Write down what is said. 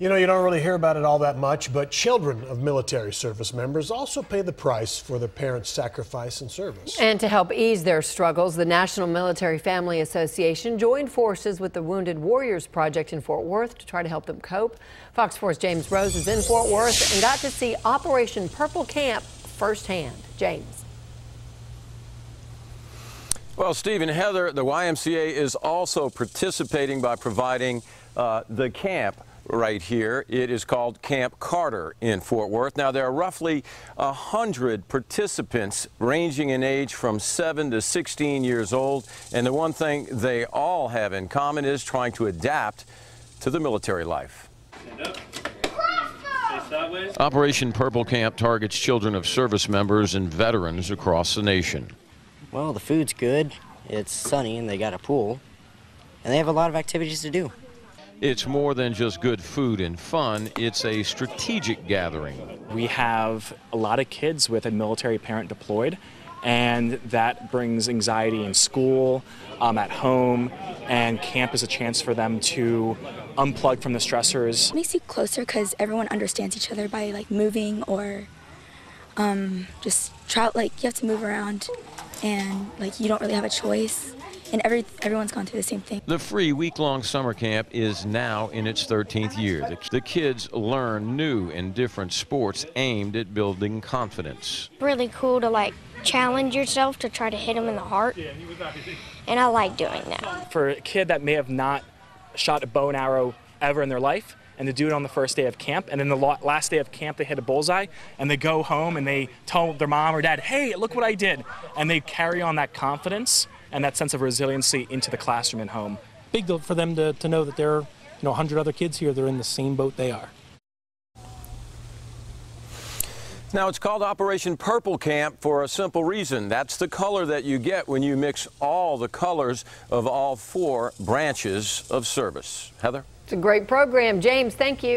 You know, you don't really hear about it all that much, but children of military service members also pay the price for their parents' sacrifice and service. And to help ease their struggles, the National Military Family Association joined forces with the Wounded Warriors Project in Fort Worth to try to help them cope. Fox 4's James Rose is in Fort Worth and got to see Operation Purple Camp firsthand. James. Well, Steve and Heather, the YMCA is also participating by providing uh, the camp right here. It is called Camp Carter in Fort Worth. Now, there are roughly 100 participants ranging in age from 7 to 16 years old. And the one thing they all have in common is trying to adapt to the military life. Operation Purple Camp targets children of service members and veterans across the nation. Well, the food's good, it's sunny, and they got a pool, and they have a lot of activities to do. It's more than just good food and fun, it's a strategic gathering. We have a lot of kids with a military parent deployed, and that brings anxiety in school, um, at home, and camp is a chance for them to unplug from the stressors. It makes you closer because everyone understands each other by like moving or um, just try like you have to move around and like you don't really have a choice and every everyone's gone through the same thing. The free week-long summer camp is now in its 13th year. The, the, kids learn new and different sports aimed at building confidence. Really cool to like challenge yourself to try to hit them in the heart, and I like doing that. For a kid that may have not shot a bow and arrow ever in their life, and to do it on the first day of camp. And then the last day of camp, they hit a bullseye and they go home and they tell their mom or dad, hey, look what I did. And they carry on that confidence and that sense of resiliency into the classroom and home. Big deal for them to, to know that there are you know, 100 other kids here that are in the same boat they are. Now, it's called Operation Purple Camp for a simple reason. That's the color that you get when you mix all the colors of all four branches of service. Heather? It's a great program. James, thank you.